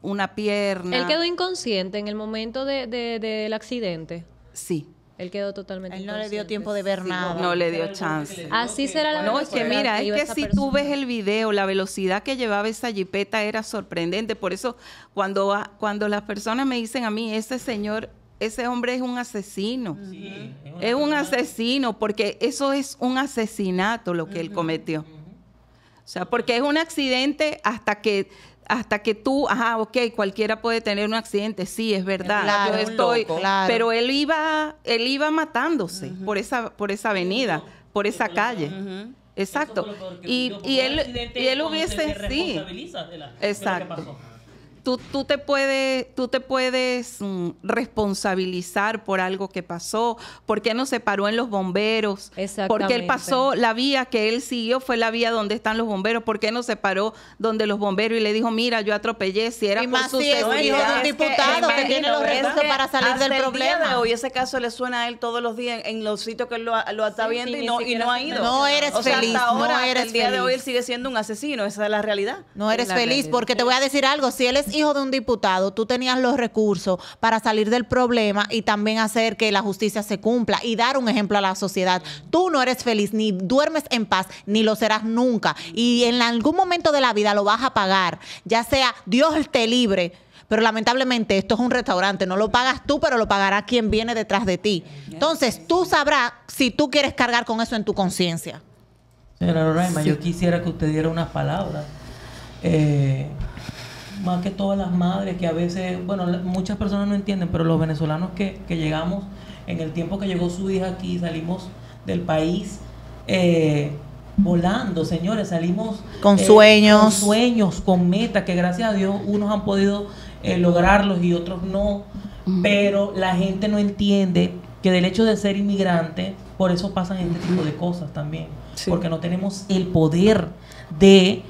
una pierna. Él quedó inconsciente en el momento de- de- del accidente. Sí, Él quedó totalmente él no le dio tiempo de ver nada. no le dio chance. Así será la No, es que mira, es que si tú ves el video, la velocidad que llevaba esa jipeta era sorprendente. Por eso, cuando, cuando las personas me dicen a mí, ese señor, ese hombre es un asesino. Sí, es un asesino, porque eso es un asesinato lo que él cometió. O sea, porque es un accidente hasta que hasta que tú, ajá, ok, cualquiera puede tener un accidente, sí, es verdad. Claro, yo estoy, loco. Claro. pero él iba, él iba matándose por esa, por esa avenida, por esa calle. Exacto. Y, y él, y él hubiese, se sí. responsabiliza de la- de lo que Exacto. Tú, tú te puedes, tú te puedes mm, responsabilizar por algo que pasó. ¿Por qué no se paró en los bomberos? Porque él pasó la vía que él siguió fue la vía donde están los bomberos. ¿Por qué no se paró donde los bomberos y le dijo, mira, yo atropellé si era Y por más su si es hijo de un seguridad? diputado que tiene los es recursos que para salir del problema. de hoy ese caso le suena a él todos los días en los sitios que él lo, lo está Sí, viendo sí, y, no, y no ha ido. No eres o sea, feliz, Hasta ahora, no eres el día de hoy él sigue siendo un asesino, esa es la realidad. No eres la feliz realidad. porque te voy a decir algo, si él es hijo de un diputado, tú tenías los recursos para salir del problema y también hacer que la justicia se cumpla y dar un ejemplo a la sociedad. Tú no eres feliz, ni duermes en paz, ni lo serás nunca. Y en algún momento de la vida lo vas a pagar, ya sea Dios te libre. Pero lamentablemente esto es un restaurante, no lo pagas tú, pero lo pagará quien viene detrás de ti. Entonces tú sabrás si tú quieres cargar con eso en tu conciencia. Señora Roraima, yo quisiera que usted diera unas palabras. Eh, más que todas las madres que a veces, bueno, muchas personas no entienden, pero los venezolanos que, que llegamos, en el tiempo que llegó su hija aquí, salimos del país eh, volando, señores, salimos Con eh, sueños. con sueños, con metas, que gracias a Dios unos han podido eh, lograrlos y otros no, pero la gente no entiende que del hecho de ser inmigrante, por eso pasan este tipo de cosas también, Sí. porque no tenemos el poder de,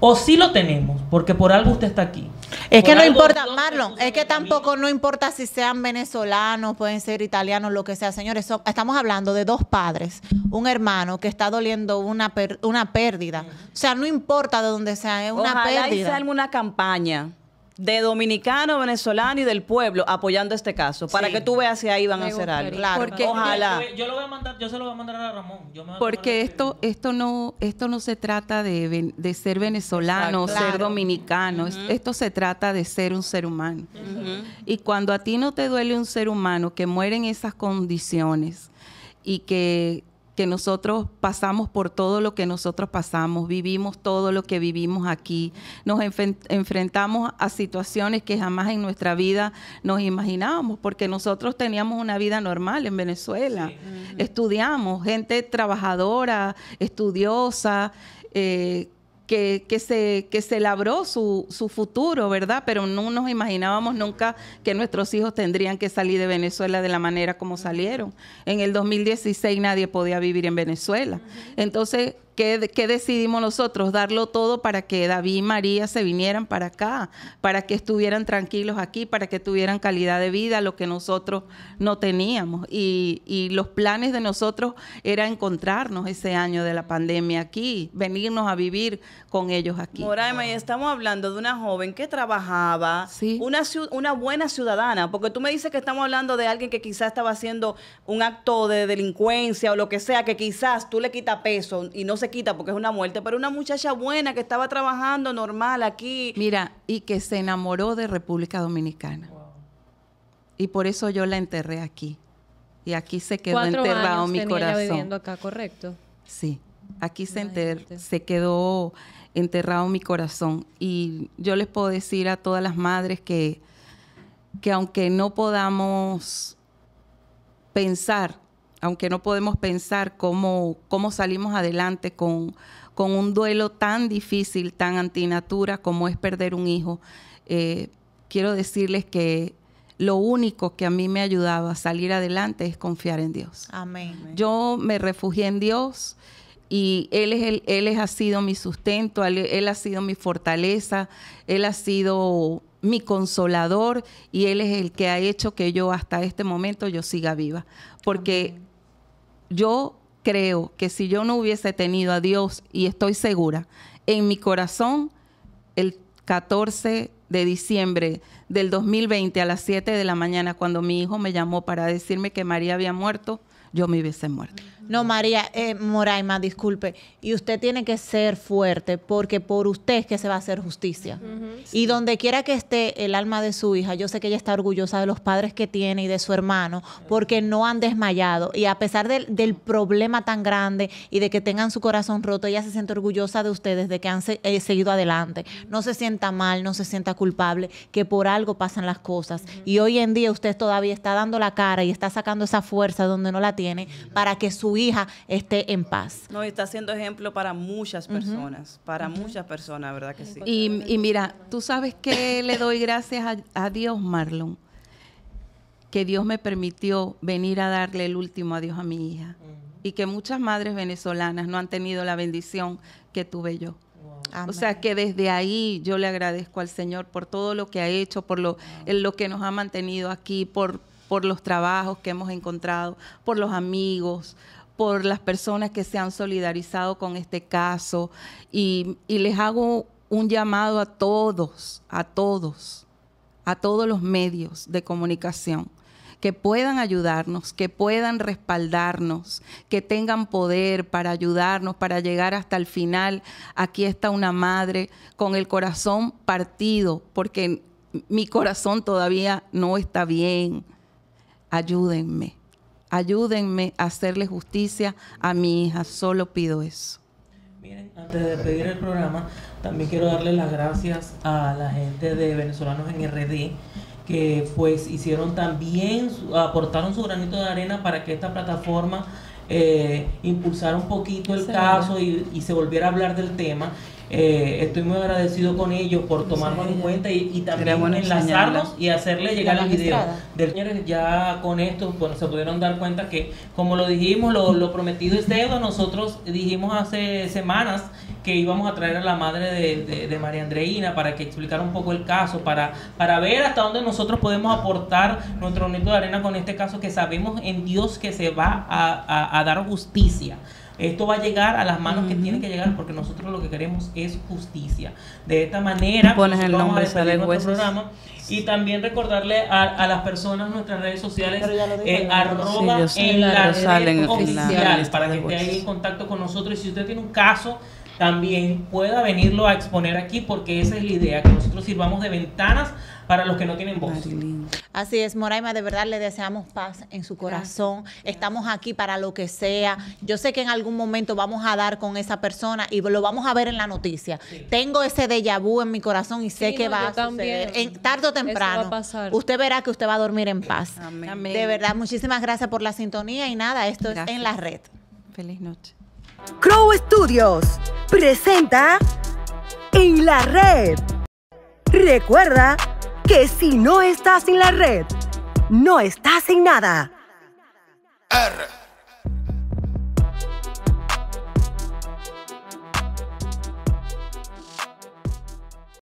o sí lo tenemos, porque por algo usted está aquí. Es que no importa, Dios Marlon, es que tampoco no importa si sean venezolanos, pueden ser italianos, lo que sea. Señores, so- estamos hablando de dos padres, un hermano que está doliendo una, per- una pérdida. O sea, no importa de dónde sea, es una Ojalá pérdida. arme una campaña de dominicano, venezolano y del pueblo apoyando este caso, para Sí. que tú veas si ahí van a hacer algo. Claro. Porque- Ojalá. Yo, yo lo voy a mandar, yo se lo voy a mandar a Ramón. yo me voy a Porque esto, esto no, esto no se trata de, de ser venezolano, Exacto. ser Claro. dominicano. Es- Esto se trata de ser un ser humano. Y cuando a ti no te duele un ser humano que muere en esas condiciones y que, que nosotros pasamos por todo lo que nosotros pasamos, vivimos todo lo que vivimos aquí, nos enfrentamos a situaciones que jamás en nuestra vida nos imaginábamos, porque nosotros teníamos una vida normal en Venezuela, estudiamos, gente trabajadora, estudiosa, eh, que, que se, que se labró su, su futuro, ¿verdad? Pero no nos imaginábamos nunca que nuestros hijos tendrían que salir de Venezuela de la manera como salieron. En el 2016 nadie podía vivir en Venezuela. Entonces, ¿qué, qué decidimos nosotros? Darlo todo para que David y María se vinieran para acá, para que estuvieran tranquilos aquí, para que tuvieran calidad de vida, lo que nosotros no teníamos. Y, y los planes de nosotros era encontrarnos ese año de la pandemia aquí, venirnos a vivir con ellos aquí. Moraima, y estamos hablando de una joven que trabajaba, Sí. una, una buena ciudadana, porque tú me dices que estamos hablando de alguien que quizás estaba haciendo un acto de delincuencia o lo que sea, que quizás tú le quitas peso y no se quita porque es una muerte, pero una muchacha buena que estaba trabajando normal aquí. Mira, y que se enamoró de República Dominicana. Y por eso yo la enterré aquí. Y aquí se quedó Cuatro enterrado años mi tenía ya viviendo corazón. acá, correcto. Sí, aquí se, enter- se quedó enterrado mi corazón. Y yo les puedo decir a todas las madres que, que aunque no podamos pensar, aunque no podemos pensar cómo, cómo salimos adelante con, con un duelo tan difícil, tan antinatura como es perder un hijo, eh, quiero decirles que lo único que a mí me ayudaba a salir adelante es confiar en Dios. Amén. Yo me refugié en Dios y Él, es el, él es- ha sido mi sustento, él, él ha sido mi fortaleza, Él ha sido mi consolador y Él es el que ha hecho que yo hasta este momento yo siga viva. Porque yo creo que si yo no hubiese tenido a Dios, y estoy segura, en mi corazón, el 14 de diciembre del 2020 a las 7 de la mañana, cuando mi hijo me llamó para decirme que María había muerto, yo me hubiese muerto. No, María, eh, Moraima, disculpe. Y usted tiene que ser fuerte porque por usted es que se va a hacer justicia. Y donde quiera que esté el alma de su hija, yo sé que ella está orgullosa de los padres que tiene y de su hermano porque no han desmayado. Y a pesar del, del problema tan grande y de que tengan su corazón roto, ella se siente orgullosa de ustedes, de que han se- eh, seguido adelante. No se sienta mal, no se sienta culpable, que por algo pasan las cosas. Y hoy en día usted todavía está dando la cara y está sacando esa fuerza donde no la tiene para que su hija esté en paz. No, y está siendo ejemplo para muchas personas, para muchas personas, ¿verdad que sí? Y, y mira, tú sabes que le doy gracias a, a Dios, Marlon, que Dios me permitió venir a darle el último adiós a mi hija. Y que muchas madres venezolanas no han tenido la bendición que tuve yo. O sea que desde ahí yo le agradezco al Señor por todo lo que ha hecho, por lo, en lo que nos ha mantenido aquí, por, por los trabajos que hemos encontrado, por los amigos, por las personas que se han solidarizado con este caso. Y, les hago un llamado a todos, a todos, a todos los medios de comunicación que puedan ayudarnos, que puedan respaldarnos, que tengan poder para ayudarnos, para llegar hasta el final. Aquí está una madre con el corazón partido, porque mi corazón todavía no está bien. Ayúdenme, ayúdenme a hacerle justicia a mi hija, solo pido eso. Miren, antes de despedir el programa, también quiero darle las gracias a la gente de Venezolanos en RD que pues hicieron también, su- aportaron su granito de arena para que esta plataforma eh, impulsara un poquito el caso y, y se volviera a hablar del tema. Eh, estoy muy agradecido con ellos por tomarnos en cuenta y, y también bueno enlazarnos y hacerle llegar el video. Del señores ya con esto bueno, se pudieron dar cuenta que, como lo dijimos, lo, lo prometido es deuda. Nosotros dijimos hace semanas que íbamos a traer a la madre de, de- de María Andreina para que explicara un poco el caso, para, para ver hasta dónde nosotros podemos aportar nuestro granito de arena con este caso que sabemos en Dios que se va a, a- a dar justicia. Esto va a llegar a las manos que tiene que llegar porque nosotros lo que queremos es justicia. De esta manera, Pones el nosotros vamos a nombre, despedir salen nuestro jueces. programa. Y también recordarle a, a las personas en nuestras redes sociales eh, arroba Sí, en la red oficial lista para que esté ahí en contacto con nosotros. Y si usted tiene un caso también pueda venirlo a exponer aquí porque esa es la idea, que nosotros sirvamos de ventanas para los que no tienen voz. Así es, Moraima, de verdad le deseamos paz en su corazón. Estamos aquí para lo que sea. Yo sé que en algún momento vamos a dar con esa persona y lo vamos a ver en la noticia. Tengo ese déjà vu en mi corazón y sé Sí, que no, va a suceder. En, tarde o Eso va a temprano, pasar. usted verá que usted va a dormir en paz. Amén. Amén. De verdad, muchísimas gracias por la sintonía y nada, esto Gracias. es en la red. Feliz noche. Crow Studios presenta En la Red. Recuerda que si no estás en la red, no estás en nada. R